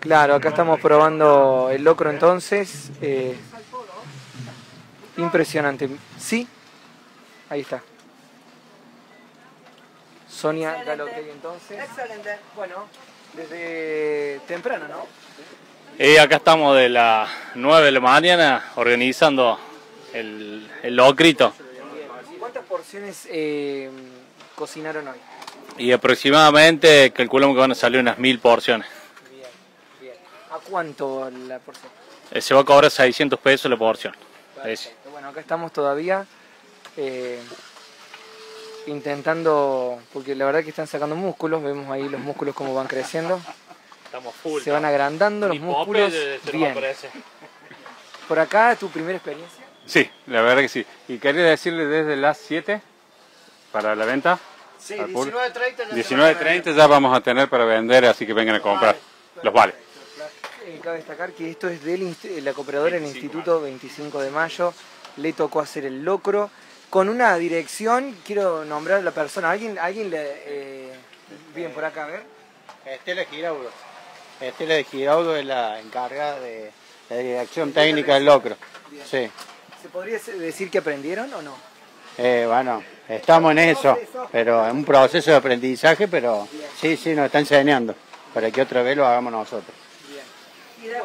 Claro, acá estamos probando el locro entonces. eh, impresionante. ¿Sí? Ahí está. Sonia Galopelli entonces. Excelente. Bueno, desde temprano, ¿no? Y acá estamos de las 9 de la mañana organizando el, el locrito. ¿Cuántas porciones eh, cocinaron hoy? Y aproximadamente calculamos que van a salir unas mil porciones. Bien, bien. ¿A cuánto la porción? Eh, Se va a cobrar 600 pesos la porción. Es- Perfecto. Bueno, acá estamos todavía eh, intentando, porque la verdad que están sacando músculos, vemos ahí los músculos como van creciendo, Estamos full. se van agrandando los músculos. Bien. Por acá, tu primera experiencia. Sí, la verdad que sí. Y quería decirle desde las 7 para la venta. Sí, al público. 19.30 19.30 ya vamos a tener para vender, así que vengan a comprar. Los vale. Eh, cabe destacar que esto es de la cooperadora del Instituto 25 de Mayo. Le tocó hacer el locro con una dirección. Quiero nombrar a la persona. ¿Alguien, alguien le. Eh, bien, por acá, a ver. Estela Giraudo. Estela de Giraudo es la encargada de la dirección técnica del locro. Sí. ¿Se podría decir que aprendieron o no? Eh, bueno, estamos en eso, pero en un proceso de aprendizaje, pero sí, sí, nos está enseñando para que otra vez lo hagamos nosotros. Y de-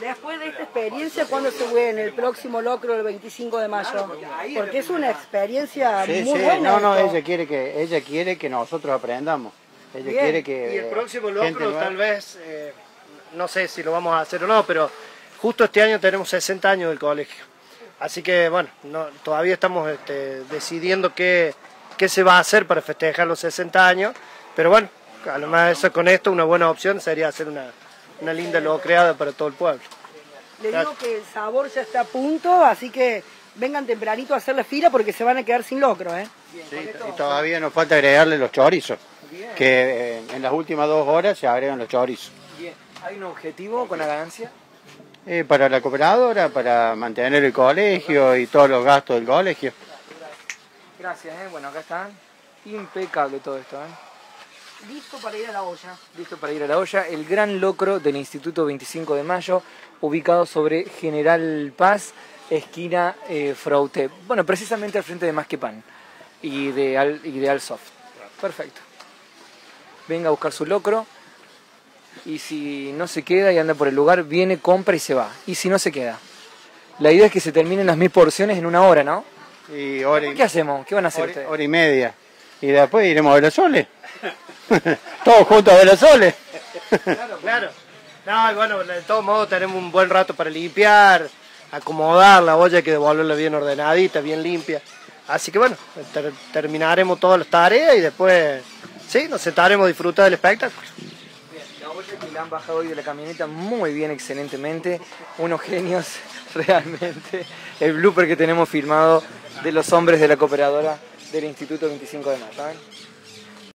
Después de esta experiencia, ¿cuándo se ve en el próximo locro el 25 de mayo? Porque es una experiencia Sí, muy sí, buena. no, no, esto. ella quiere que ella quiere que nosotros aprendamos. Ella Bien. quiere que Y el próximo gente locro tal vez, eh, no sé si lo vamos a hacer o no, pero justo este año tenemos 60 años del colegio. Así que bueno, no- todavía estamos este, decidiendo qué, qué se va a hacer para festejar los 60 años, pero bueno, a lo más eso, con esto una buena opción sería hacer una, una linda locreada para todo el pueblo. Le digo que el sabor ya está a punto, así que vengan tempranito a hacer la fila porque se van a quedar sin locro, ¿eh? Sí, y todavía nos falta agregarle los chorizos, que eh, en las últimas dos horas se agregan los chorizos. Bien. ¿Hay un objetivo con la ganancia? Eh, para la cooperadora, para mantener el colegio y todos los gastos del colegio. Gracias, ¿eh? Bueno, acá está. Impecable todo esto, ¿eh? Listo para ir a la olla. Listo para ir a la olla. El gran locro del Instituto 25 de Mayo, ubicado sobre General Paz, esquina eh, Fraute. Bueno, precisamente al frente de Más que Pan y de, Al, y de Alsoft. Perfecto. Venga a buscar su locro. Y si no se queda y anda por el lugar, viene, compra y se va. Y si no se queda. La idea es que se terminen las mil porciones en una hora, ¿no? Y hora y, ¿Qué hacemos? ¿Qué van a hacer hora- ustedes? hora y media. Y después iremos a ver los soles. Todos juntos a ver los soles. Claro. No, y bueno, de todos modos tenemos un buen rato para limpiar, acomodar la olla, hay que devolverla bien ordenadita, bien limpia. Así que bueno, ter- terminaremos todas las tareas y después, sí, nos sentaremos a disfrutar del espectáculo. Que la han bajado hoy de la camioneta muy bien, excelentemente. Unos genios, realmente. El blooper que tenemos filmado de los hombres de la cooperadora del Instituto 25 de Mayo.